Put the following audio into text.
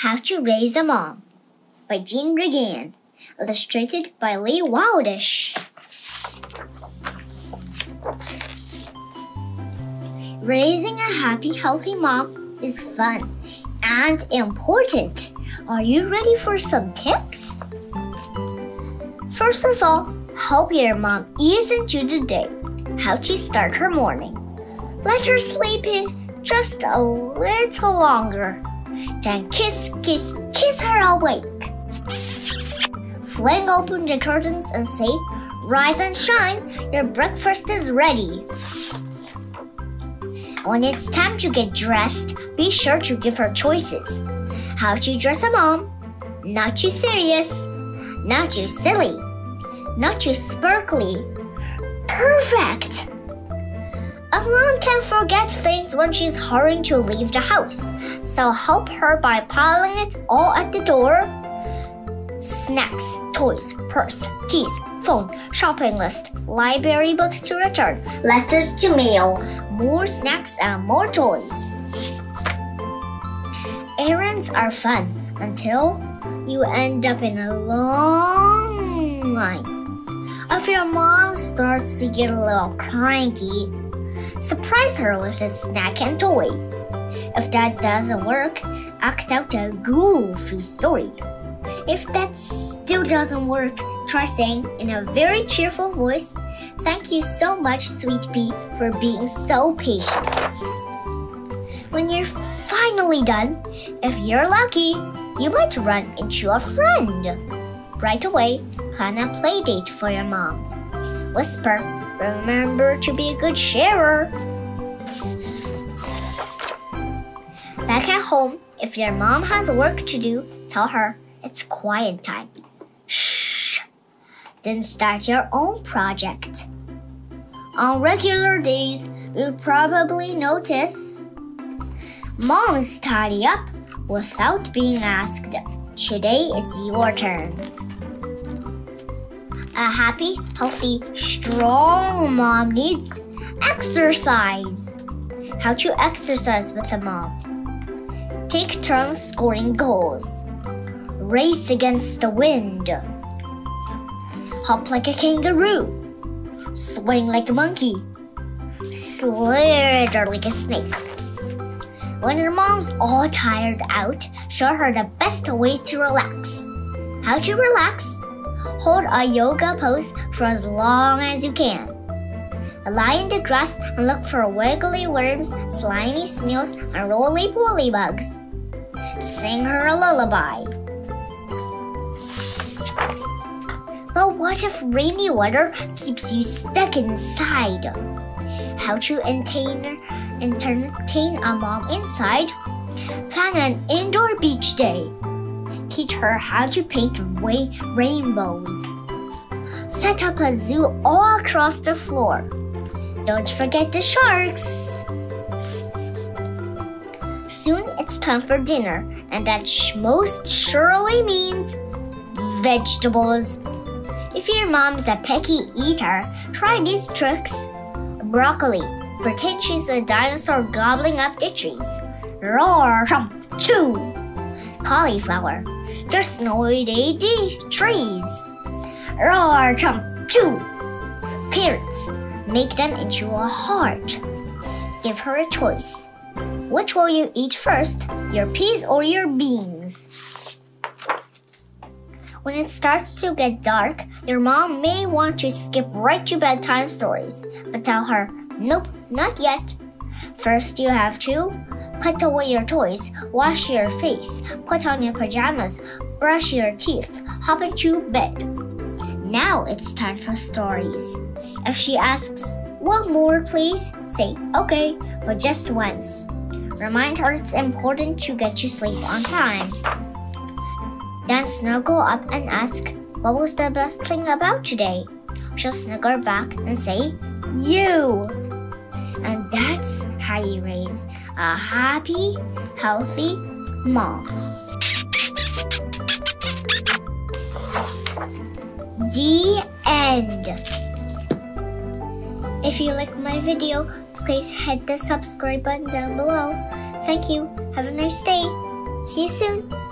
How to Raise a Mom by Jean Reagan, illustrated by Lee Wildish. Raising a happy, healthy mom is fun and important. Are you ready for some tips? First of all, help your mom ease into the day. How to start her morning. Let her sleep in just a little longer. Then kiss, kiss, kiss her awake. Fling open the curtains and say, Rise and shine, your breakfast is ready. When it's time to get dressed, be sure to give her choices. How to dress a mom? Not too serious, not too silly, not too sparkly. Perfect! A mom can forget when she's hurrying to leave the house, so help her by piling it all at the door. Snacks, toys, purse, keys, phone, shopping list, library books to return, letters to mail, more snacks and more toys. Errands are fun until you end up in a long line. If your mom starts to get a little cranky, surprise her with a snack and toy. If that doesn't work, act out a goofy story. If that still doesn't work, try saying in a very cheerful voice, Thank you so much, Sweet Pea, for being so patient. When you're finally done, if you're lucky, you might run into a friend. Right away, plan a play date for your mom. Whisper, remember to be a good sharer. Back at home, if your mom has work to do, tell her it's quiet time. Shh. Then start your own project. On regular days, you probably notice moms tidy up without being asked. Today it's your turn. A happy, healthy, strong mom needs exercise. How to exercise with a mom. Take turns scoring goals. Race against the wind. Hop like a kangaroo. Swing like a monkey. Slither like a snake. When your mom's all tired out, show her the best ways to relax. How to relax? Hold a yoga pose for as long as you can. Lie in the grass and look for wiggly worms, slimy snails, and roly-poly bugs. Sing her a lullaby. But what if rainy weather keeps you stuck inside? How to entertain, entertain a mom inside? Plan an indoor beach day. Teach her how to paint rainbows. Set up a zoo all across the floor. Don't forget the sharks. Soon it's time for dinner, and that most surely means vegetables. If your mom's a picky eater, try these tricks. Broccoli. Pretend she's a dinosaur gobbling up the trees. Roar, Chomp! chew. Cauliflower. They're snowy day trees. Roar, jump, chew. Carrots. Make them into a heart. Give her a choice. Which will you eat first, your peas or your beans? When it starts to get dark, your mom may want to skip right to bedtime stories, but tell her, nope, not yet. First, you have to put away your toys, wash your face, put on your pajamas, brush your teeth, hop into bed. Now it's time for stories. If she asks, one more, please, say, okay, but just once. Remind her it's important to get to sleep on time. Then snuggle up and ask, What was the best thing about today? She'll snuggle back and say, You! That's how you raise a happy, healthy mom. The end. If you like my video, please hit the subscribe button down below. Thank you. Have a nice day. See you soon.